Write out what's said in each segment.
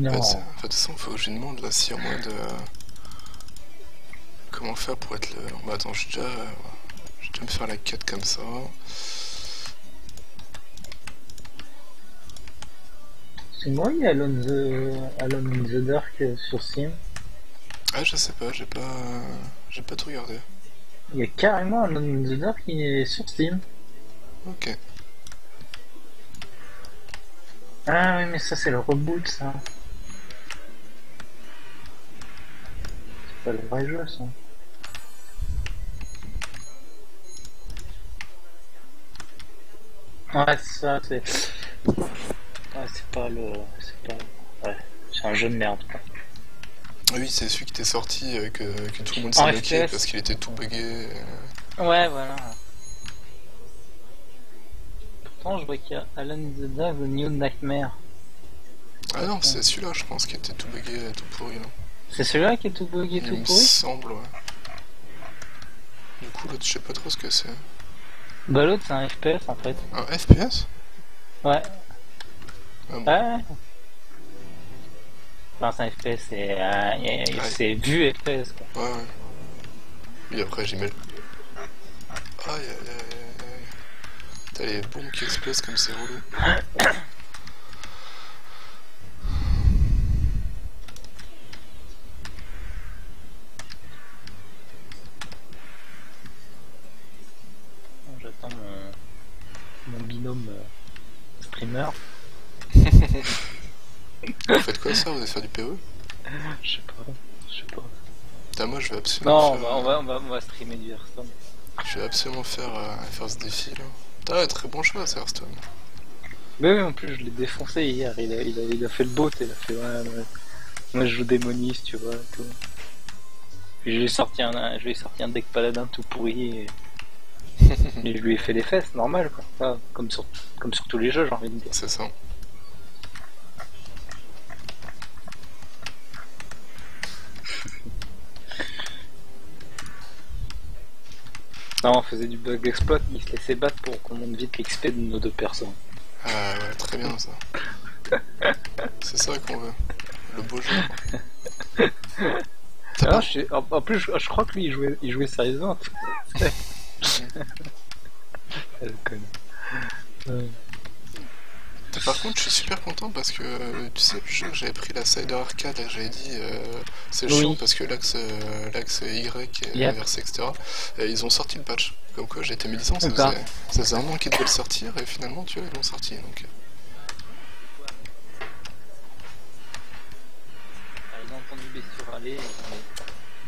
Non. De toute façon, faut que je lui demande là si en mode. euh, comment faire pour être le. Bah attends, je vais déjà. euh, je vais déjà me faire la quête comme ça. C'est moi, il y a Alone, the... Alone in the Dark euh, sur Steam. Ah, je sais pas, j'ai pas. J'ai pas tout regardé. Il y a carrément Alone in the Dark qui est sur Steam. Ok. Ah oui, mais ça, c'est le reboot, ça. C'est pas le vrai jeu, ça. Ouais, c'est ça, c'est. Ouais, c'est pas le. C'est pas. Ouais, c'est un jeu de merde, quoi. Oui, c'est celui qui était sorti, euh, que, que tout le monde s'est moqué parce qu'il était tout bugué. euh. Ouais, voilà. Pourtant, je vois qu'il y a Alan in the New Nightmare. Ah non, c'est celui-là, je pense, qui était tout bugué, tout pourri. Là. C'est celui-là qui est tout bugué, Il tout me pourri semble, ouais. Du coup, l'autre, je sais pas trop ce que c'est. Bah, l'autre, c'est un FPS en fait. Un FPS Ouais. Ah bon. Ouais. Enfin, c'est un FPS, c'est euh, Ouais. c'est vu FPS quoi. Ouais, ouais. Oui, après, j'y mets le. Aïe, aïe, aïe, aïe, aïe. T'as les bombes qui explosent comme c'est relou. binôme euh, streamer. Vous faites quoi ça Vous allez faire du PE Je sais pas. Je sais pas. Putain, moi, je vais absolument Non, on faire... va, on va, on va, on va streamer du Hearthstone. Je vais absolument faire, euh, faire ce défi, là. Putain, très bon choix, c'est Hearthstone. Mais oui, en plus, je l'ai défoncé hier. Il a, il, a, il a fait le bot. Il a fait, ouais, ouais. Moi, je joue démoniste, tu vois. et Tout. Puis je lui ai sorti un, je lui ai sorti un deck paladin tout pourri. Et... et je lui ai fait les fesses, normal, quoi. Ah, comme, sur, comme sur tous les jeux, j'ai envie de dire. C'est ça. Non, on faisait du bug exploit, il se laissait battre pour qu'on monte vite l'XP de nos deux personnes. Ah ouais, très bien, ça. c'est ça qu'on veut. Le beau jeu, Alors, pas- je en, en plus, je, je crois que lui, il jouait, il jouait sérieusement. Elle connaît. Euh, Par contre, je suis super content parce que euh, tu sais, le jeu, j'avais pris la Cider Arcade et j'avais dit euh, c'est Oui. chiant parce que l'axe euh, l'axe Y est Yep. inversé, etc. Et ils ont sorti le patch. Comme quoi, j'ai été militant, ça faisait, ça faisait un an qu'ils devaient le sortir et finalement, tu vois, ils l'ont sorti. Donc, Ils ont entendu aller.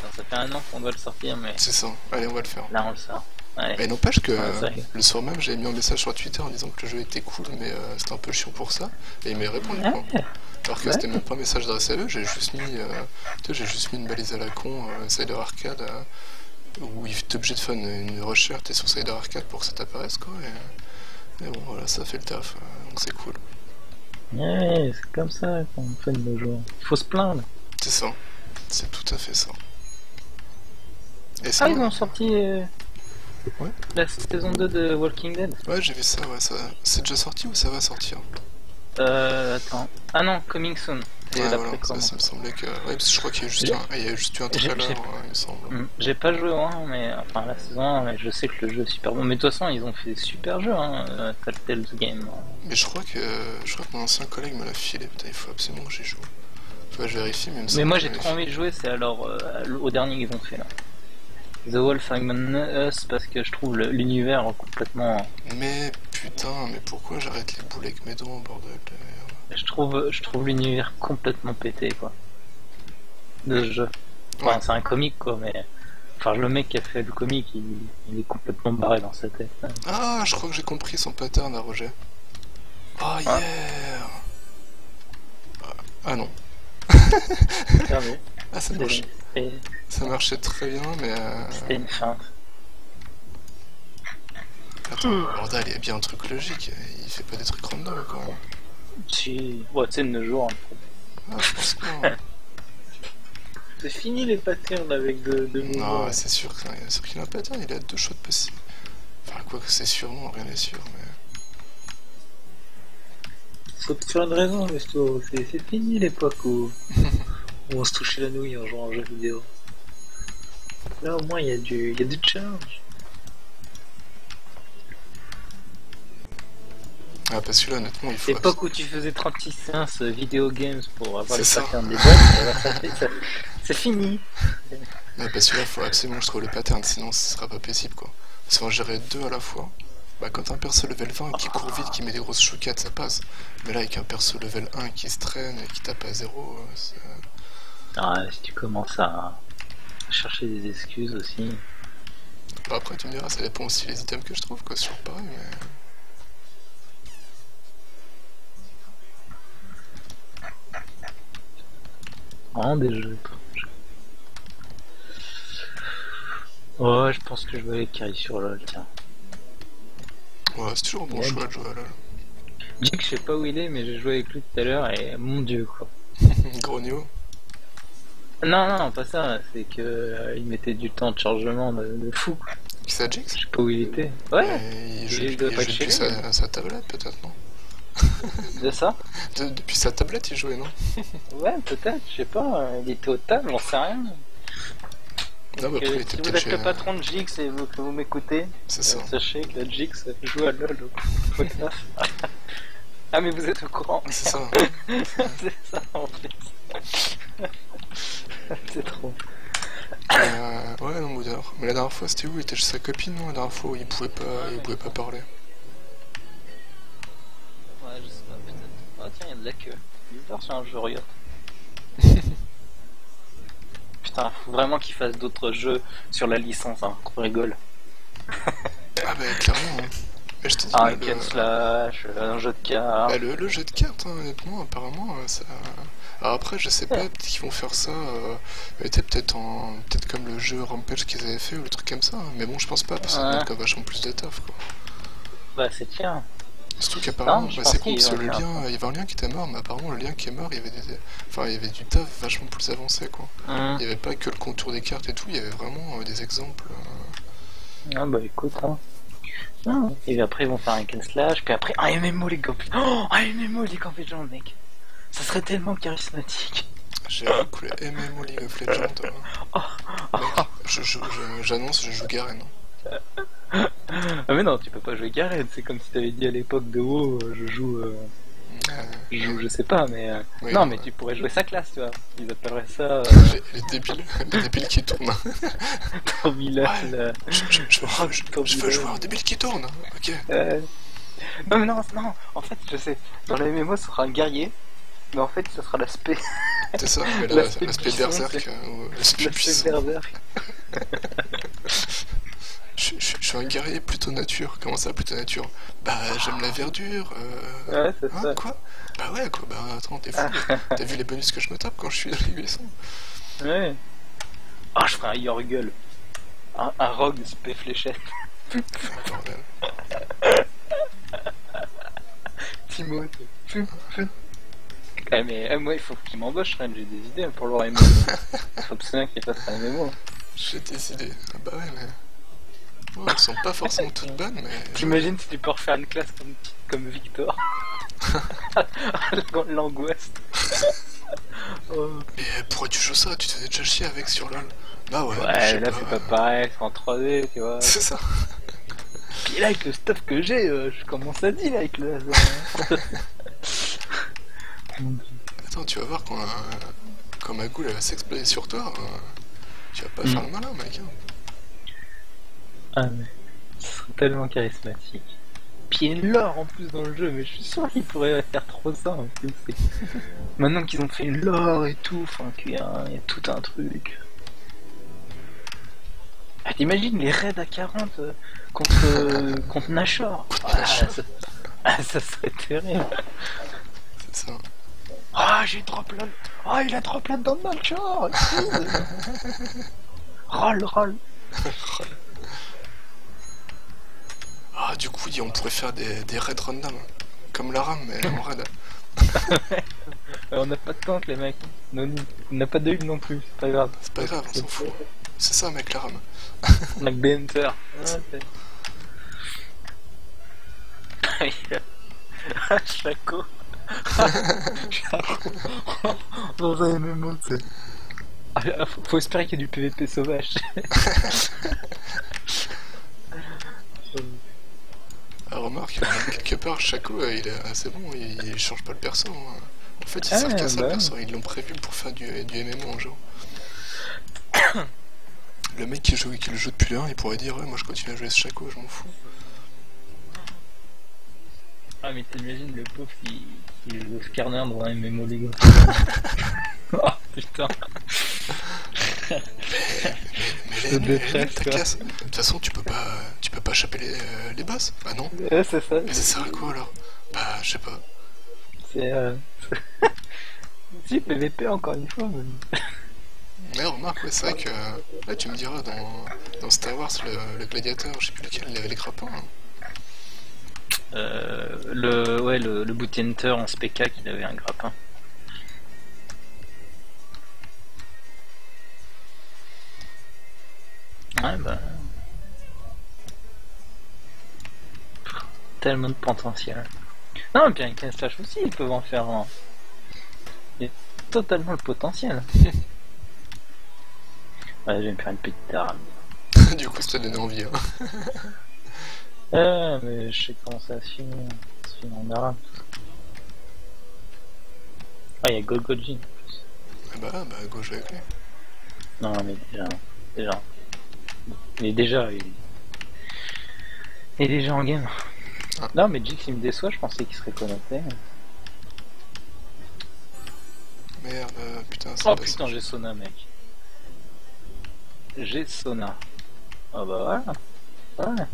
ça fait un an qu'on doit le sortir, mais c'est ça. Allez, on va le faire. là, on le sort. Ouais. Et n'empêche que Ouais, euh, le soir même, j'avais mis un message sur Twitter en disant que le jeu était cool, mais euh, c'était un peu chiant pour ça. Et il m'a répondu. Ah, quoi. Alors que c'était même pas un message adressé à eux, j'ai juste mis, euh, j'ai juste mis une balise à la con, euh, Cider Arcade, où il est obligé de faire une, une recherche, t'es sur Cider Arcade pour que ça t'apparaisse, quoi. Et, et bon, voilà, ça fait le taf, donc c'est cool. Ouais, c'est comme ça qu'on fait de nos jours. Il faut se plaindre. C'est ça, c'est tout à fait ça. Et Ah, ça, ils ont sorti Ouais. la saison 2 de Walking Dead. ouais, j'ai vu ça, ouais, ça, c'est déjà sorti ou ça va sortir? Euh, attends. Ah non, Coming Soon. Ouais, voilà, ça, ça me semblait que. Ouais, parce que je crois qu'il y a juste un, il y a juste eu un trailer, j'ai- euh, il me semble. Hmm, J'ai pas joué au 1, mais enfin la saison 1, mais je sais que le jeu est super bon. Mais de toute façon, ils ont fait des super jeux, hein, euh, Telltale's Game. Mais je crois que je crois que mon ancien collègue me l'a filé. Putain, il faut absolument que j'y joue. Faut que je vérifie, mais il me Mais moi j'ai trop envie de jouer, c'est alors euh, au dernier qu'ils ont fait là. The Wolf Among Us, parce que je trouve l'univers complètement. Mais putain, mais pourquoi j'arrête les boulets avec mes dents, bordel de merde. Je trouve, je trouve l'univers complètement pété quoi. De ce jeu. Enfin, Ouais. c'est un comique quoi, mais. Enfin, le mec qui a fait le comique, il, il est complètement barré dans sa tête. Ah, je crois que j'ai compris son pattern à Roger. Oh yeah Ah, Ah non. Ah, ça c'était- ça marchait très bien, mais. Euh... c'était une feinte. Attends, bordel, il y a bien un truc logique. Il fait pas des trucs random, quoi. Si. Bon, tu sais, de nos jours. hein. Ah, je pense pas. C'est fini les patterns avec de, de. Non, c'est sûr qu'il a un pattern, il a deux de possibles. Enfin, quoi que c'est sûr, non, rien n'est sûr, mais. Sauf sur une raison, mais c'est c'est fini l'époque où... où on se touchait la nouille en jouant à un jeu vidéo. Là au moins il y a du, il y a du challenge. Ah, parce que là, honnêtement, il faut. L'époque où tu faisais 36 séances vidéo games pour avoir les ça. patterns des ça ça- c'est fini. Ouais, parce que là, il faut absolument que je trouve le pattern, sinon ce sera pas possible quoi. Parce qu'en gérer deux à la fois, bah quand un perso level 20 qui court vite, qui met des grosses chouquettes, ça passe. Mais là, avec un perso level 1 qui se traîne et qui tape à zéro, euh, c'est- Ah, si tu commences à chercher des excuses aussi. Bah, après, tu me diras, ça dépend aussi des items que je trouve quoi, toujours pareil, mais. Vraiment des jeux. Ouais, je pense que je vais aller carry sur LoL, tiens. Ouais, c'est toujours bon Ouais, choix de jouer à LoL. Jake, je sais pas où il est, mais j'ai joué avec lui tout à l'heure et mon dieu quoi. Gros niveau. Non, non, pas ça, c'est que euh, il mettait du temps de chargement de, de fou. ça, Jinx Je sais pas où il était. Ouais, il il pas depuis sa, sa tablette, peut-être, non de ça De- Depuis sa tablette, il jouait, non Ouais, peut-être, je sais pas, euh, il était au table, j'en sais rien. Non, bah après, si vous êtes le patron de Jix et vous, que vous m'écoutez, euh, sachez que la Jix joue à LoL au ah, mais vous êtes au courant C'est ça. C'est ça en fait. c'est trop. Euh, ouais, non, mais d'ailleurs- mais la dernière fois, c'était où? Il était chez sa copine, non La dernière fois où il pouvait pas, il pouvait pas parler. Ouais, je sais pas, peut-être. Ah, tiens, il y a de la queue. Bizarre sur un jeu Riot. Putain, faut vraiment qu'ils fassent d'autres jeux sur la licence, hein, qu'on rigole. Ah, bah, clairement. hein. Mais je te dis, Ah, mais un le, Ken Slash, un jeu de cartes. bah, le, le jeu de cartes, hein, honnêtement, apparemment, euh, ça. Alors après, je sais pas, peut-être qu'ils vont faire ça. Euh, peut-être en, peut-être comme le jeu Rampage qu'ils avaient fait ou le truc comme ça. hein. Mais bon, je pense pas, parce que ça Ouais. demande quand même vachement plus de taf, quoi. Bah, c'est tiens. Surtout qu'apparemment, bah, c'est con parce que le lien, il y avait un lien qui était mort, mais apparemment le lien qui est mort, il y avait des, enfin, il y avait du taf vachement plus avancé, quoi. Hum. Il y avait pas que le contour des cartes et tout, il y avait vraiment euh, des exemples. euh, Ah, bah, écoute, hein. Non. Et puis après, ils vont faire un Ken Slash, puis après, un MMO of Legends. Oh, un MMO of Legends, mec. Ça serait tellement charismatique. J'avoue que le MMO League of Legends. Oh. mec, je- je- je- J'annonce, je joue Garen. Ah, mais non, tu peux pas jouer Garen. C'est comme si t'avais dit à l'époque de WoW, euh, je joue. euh, Euh, Je, joue, je sais pas, mais. euh, oui, non, mais tu pourrais jouer sa classe, tu vois. Ils appelleraient ça Les, les débiles, les débiles qui tournent. Torbillon. Ouais. Je, je- Oh, veux jouer un débile qui tourne. Ok. Euh, Non, mais non, non, en fait, je sais. Dans la MMO, ce sera un guerrier, mais en fait, ce sera l'aspect. C'est ça, L'aspect berserk. euh, L'aspect puissant. berserk. Je, je- je suis un guerrier plutôt nature. Comment ça, plutôt nature? Bah, j'aime la verdure. Euh... Ouais, c'est Hein, ça. quoi? Bah ouais, quoi. Bah attends, t'es fou. T'as vu les bonus que je me tape quand je suis dans les buissons Ouais. Ah, je ferai un Yorgul. Un, un rogue spé fléchette. Bordel. Timothée. Ouais, mais euh, moi, il faut qu'il m'embauche, Ren. J'ai des idées pour leur MMO. faut absolument qu'il fasse un MMO. J'ai décidé. Ah bah ouais, mais. Bon, elles sont pas forcément toutes bonnes, mais. T'imagines si tu peux refaire une classe comme, comme Victor? L'angoisse. oh. Mais pourquoi tu joues ça? Tu te faisais déjà chier avec sur LoL Bah ouais. Ouais, là c'est pas pareil, c'est en 3D, tu vois. C'est ça. Puis là, avec le stuff que j'ai, euh, je commence à dire avec le. Attends, tu vas voir quand, euh, quand ma goule elle va s'exploser sur toi, euh, tu vas pas Mm. faire le malin, mec. hein. ah, mais ce serait tellement charismatique. Puis il y a une lore en plus dans le jeu, mais je suis sûr qu'ils pourraient faire trop ça en plus. Maintenant qu'ils ont fait une lore et tout, enfin qu'il y, a il y a tout un truc. Ah, t'imagines les raids à 40 euh, contre, euh, contre Nashor? Ah, Nashor. ça, ah, ça serait terrible. C'est ça. Ah, j'ai drop là. Ah, il a drop là dans le Nashor. roll, roll. Ah, du coup, on pourrait faire des, des raids random. Comme la rame, mais en raid. On n'a pas de tank, les mecs. Non, on n'a pas de heal non plus, c'est pas grave. C'est pas grave, on s'en fout. C'est ça, mec, la rame. On a que des hunters. Ah, Chaco. Dans un MMO, tu sais. Ah, faut, espérer qu'il y ait du PVP sauvage. Ah, remarque, quelque part, Chaco, euh, il est assez bon, il, il change pas le perso. hein. En fait, il Ah, sert qu'à ça, le bah. perso. Ils l'ont prévu pour faire du, du MMO en jour. Le mec qui, joue, qui le joue depuis l'heure, il pourrait dire Ouais, moi je continue à jouer ce Chaco, je m'en fous. Ah, mais t'imagines le pauvre qui, qui joue au scanner dans un MMO Lego. oh putain. Mais mais déteste, les-. De toute façon, tu peux pas, tu peux pas choper les, euh, les boss Bah non. Ouais, c'est ça. Mais ça sert à quoi alors? Bah, je sais pas. C'est. Euh... si, PVP encore une fois. Mais... Mais remarque, ouais, c'est vrai que. Là, tu me diras, dans, dans Star Wars, le, le gladiateur, je sais plus lequel, il avait les grappins. hein. Euh, le, ouais, le, le bounty hunter en SPK qu'il avait un grappin. Ouais, bah. Tellement de potentiel. Non, et puis avec un slash aussi, ils peuvent en faire un. Il y a totalement le potentiel. Ouais, je vais me faire une petite arme. du coup, ça t'a donné envie. Hein. Ah, mais je sais comment ça se finit. Ça se finit en arabe. Ah, il y a Golgojin en plus. Ah bah, bah, jouer avec lui. Non, mais déjà. Déjà. Il est déjà. Il, il est déjà en game. Ah. Non, mais Jix il me déçoit, je pensais qu'il serait connecté. Merde, euh, putain, c'est Oh putain, j'ai Sona, mec. J'ai Sona. Ah bah voilà. Ouais.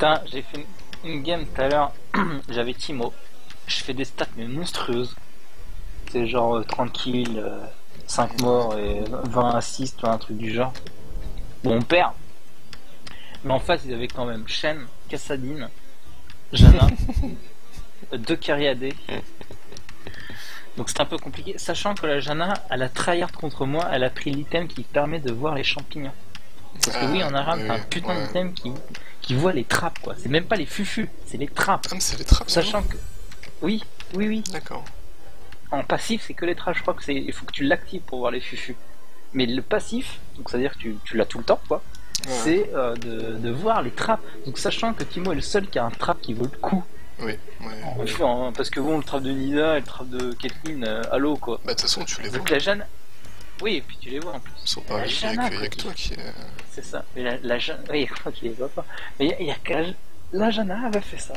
Putain, j'ai fait une, game tout à l'heure. J'avais Timo. Je fais des stats mais monstrueuses. C'est genre euh, tranquille, euh, 5 morts et 20 assists, un truc du genre. Bon, on perd. Mais en face, ils avaient quand même Shen, Cassadine, Jana, deux AD. Donc c'est un peu compliqué, sachant que la Jana, elle a tryhard contre moi, elle a pris l'item qui permet de voir les champignons. Parce que Ah, oui, en arabe, oui, t'as un putain ouais. d'item qui, qui voit les trappes, quoi. C'est même pas les fufus, c'est les trappes. Ah, c'est les trappes, Sachant que. Oui, oui, oui. D'accord. En passif, c'est que les trappes, je crois que c'est. Il faut que tu l'actives pour voir les fufus. Mais le passif, donc c'est-à-dire que tu, tu l'as tout le temps, quoi, Ouais. c'est euh, de, de voir les trappes. Donc sachant que Timo est le seul qui a un trap qui vaut le coup. Oui, ouais. Parce que bon, le trap de Nida et le trap de Kathleen, euh, allô, quoi. Bah, de toute façon, tu les vois. Donc la Jeanne. Oui, et puis tu les vois en plus. Ils sont pas il y a Jana, que, toi qui. euh, C'est ça. Mais la, la Jeanne. Oui, qu'il les voit pas. Mais il y a, il y a que la, la Jana avait fait ça.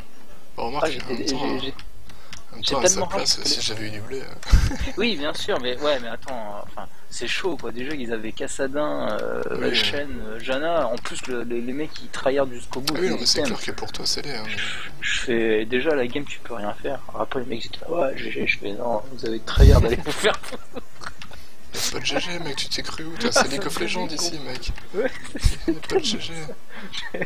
Bon, Ah, remarque, en j'étais- même temps, j'ai- j'ai- en même j'ai temps, à sa tellement place, rage que si j'avais eu du blé. euh, Oui, bien sûr, mais ouais, mais attends, enfin, c'est chaud quoi. Déjà, ils avaient Cassadin, euh, Oui. Shen, euh, Jana. En plus, le- les, les mecs qui tryhardent jusqu'au bout. Ah oui, non, mais c'est clair que pour toi, c'est les. Hein, mais- Je fais déjà la game, tu peux rien faire. Après, les mecs étaient là, ouais, GG. Je fais non, vous avez tryhard, allez vous faire. Pas de GG, mec, tu t'es cru où toi C'est League of Legends ici, mec. Ouais, pas de GG.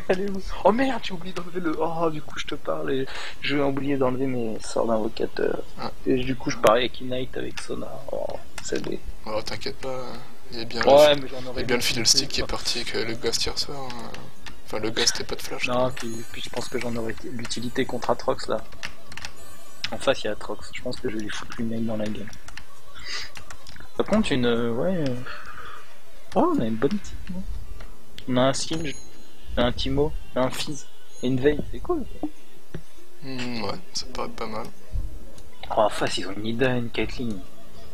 allez. Oh merde, j'ai oublié d'enlever le. Oh, du coup, je te parle et je vais oublier d'enlever mes sorts d'invocateur. Ah. Et du coup, je parie avec Ignite avec Sona. Oh, c'est des. Oh, t'inquiète pas, il y a bien, Ouais, le, il y a bien le fiddlestick qui est parti avec euh, le ghost hier soir. hein. Enfin, le ghost, c'était pas de flash. Non, puis, puis je pense que j'en aurais l'utilité contre Atrox là. En face, il y a Atrox. Je pense que je vais lui foutre mec dans la game. Par contre, une. euh, Ouais. euh, Oh, on a une bonne team. On a un Singe, un Timo, un Fizz et une Veille. C'est cool. Hmm, ouais, ça paraît pas mal. Oh, en face, ils ont une Nida, une Kathleen,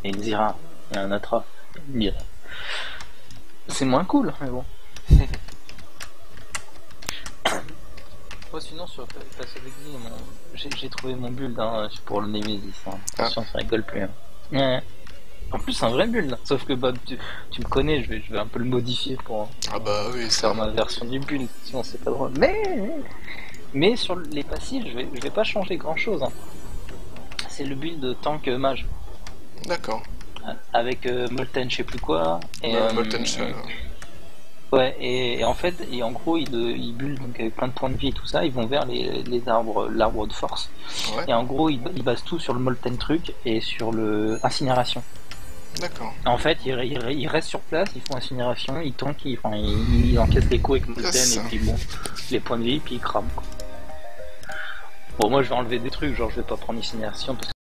et une Zira, et un Atra. C'est moins cool, mais bon. Moi, sinon, sur Pass of j'ai j'ai trouvé mon build hein, pour le Nemesis. Hein. Attention, ça rigole plus. hein. Ouais. En plus, c'est un vrai build. hein. Sauf que bah, tu, tu me connais, je vais, je vais un peu le modifier pour Ah bah oui, faire ma version du build. Sinon, c'est pas drôle. Mais, mais sur les passifs, je vais, je vais pas changer grand chose. C'est le build de tank euh, mage. D'accord. avec euh, Molten je sais plus quoi et euh, Molten Shell. ouais et, et en fait et en gros ils, ils bullent donc avec plein de points de vie et tout ça ils vont vers les, les arbres l'arbre de force Ouais, et en gros ils, ils basent tout sur le Molten truc et sur le incinération d'accord. en fait ils, ils- ils restent sur place ils font incinération ils tankent ils, enfin, ils, ils encaissent les coups avec Molten Yes. et puis bon les points de vie puis ils crament quoi. Bon, moi je vais enlever des trucs, genre je vais pas prendre incinération parce